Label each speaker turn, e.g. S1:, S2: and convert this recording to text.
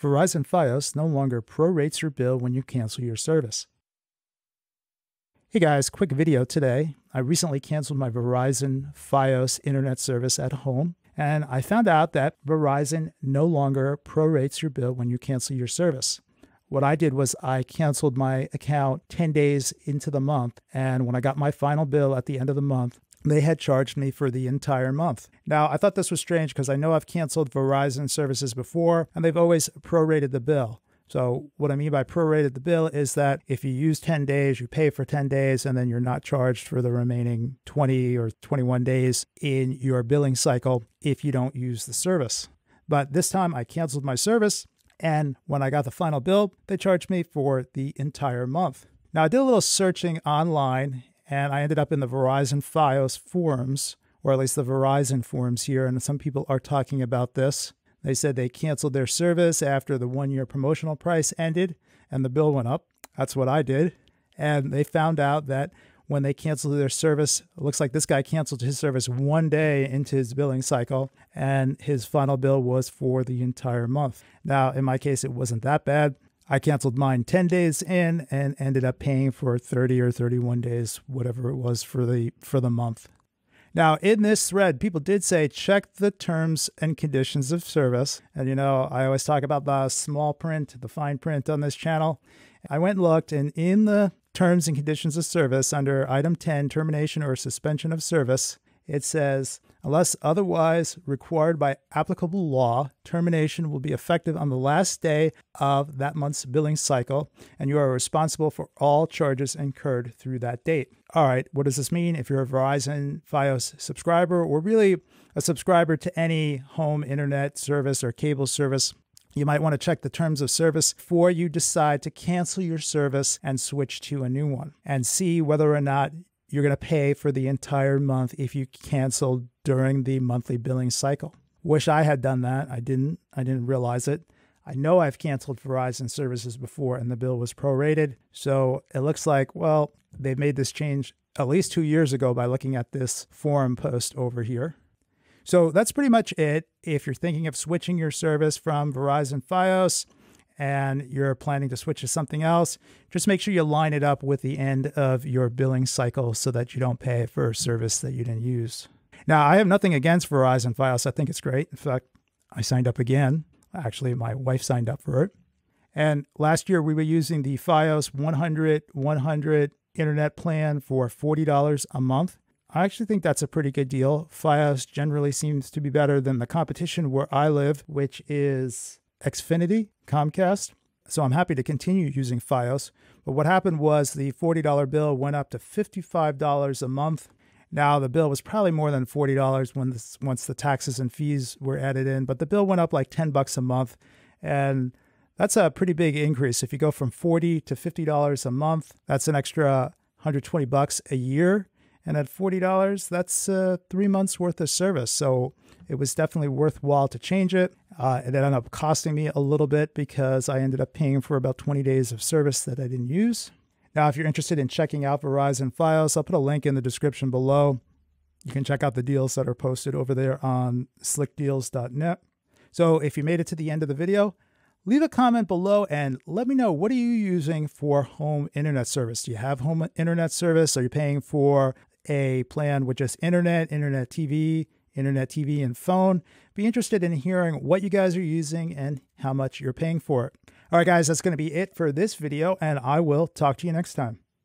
S1: Verizon Fios no longer prorates your bill when you cancel your service. Hey guys, quick video today. I recently canceled my Verizon Fios internet service at home, and I found out that Verizon no longer prorates your bill when you cancel your service. What I did was I canceled my account 10 days into the month, and when I got my final bill at the end of the month, they had charged me for the entire month. Now, I thought this was strange because I know I've canceled Verizon services before, and they've always prorated the bill. So, what I mean by prorated the bill is that if you use 10 days, you pay for 10 days, and then you're not charged for the remaining 20 or 21 days in your billing cycle if you don't use the service. But this time I canceled my service, and when I got the final bill, they charged me for the entire month. Now, I did a little searching online, and I ended up in the Verizon Fios forums, or at least the Verizon forums here, and some people are talking about this. They said they canceled their service after the one year promotional price ended and the bill went up. That's what I did. And they found out that when they canceled their service, it looks like this guy canceled his service one day into his billing cycle, and his final bill was for the entire month. Now, in my case, it wasn't that bad. I canceled mine 10 days in and ended up paying for 30 or 31 days, whatever it was for the for the month. Now, in this thread, people did say check the terms and conditions of service. And you know, I always talk about the small print, the fine print on this channel. I went and looked, and in the terms and conditions of service, under item 10, termination or suspension of service, it says, unless otherwise required by applicable law, termination will be effective on the last day of that month's billing cycle, and you are responsible for all charges incurred through that date. All right, what does this mean? If you're a Verizon Fios subscriber, or really a subscriber to any home internet service or cable service, you might want to check the terms of service before you decide to cancel your service and switch to a new one and see whether or not you're going to pay for the entire month if you cancel during the monthly billing cycle. Wish I had done that. I didn't. I didn't realize it. I know I've canceled Verizon services before and the bill was prorated. So it looks like, well, they made this change at least two years ago by looking at this forum post over here. So that's pretty much it. If you're thinking of switching your service from Verizon Fios, and you're planning to switch to something else, just make sure you line it up with the end of your billing cycle so that you don't pay for a service that you didn't use. Now, I have nothing against Verizon Fios. I think it's great. In fact, I signed up again. Actually, my wife signed up for it. And last year we were using the Fios 100 100 internet plan for $40 a month. I actually think that's a pretty good deal. Fios generally seems to be better than the competition where I live, which is Xfinity, Comcast. So I'm happy to continue using Fios. But what happened was the $40 bill went up to $55 a month. Now the bill was probably more than $40 when this, once the taxes and fees were added in, but the bill went up like 10 bucks a month. And that's a pretty big increase. If you go from 40 to $50 a month, that's an extra 120 bucks a year. And at $40, that's uh, three months worth of service. So it was definitely worthwhile to change it. Uh, it ended up costing me a little bit because I ended up paying for about 20 days of service that I didn't use. Now, if you're interested in checking out Verizon Fios, I'll put a link in the description below. You can check out the deals that are posted over there on slickdeals.net. So if you made it to the end of the video, leave a comment below and let me know what are you using for home internet service? Do you have home internet service? Are you paying for a plan with just internet, internet TV, internet TV, and phone. Be interested in hearing what you guys are using and how much you're paying for it. All right, guys, that's going to be it for this video, and I will talk to you next time.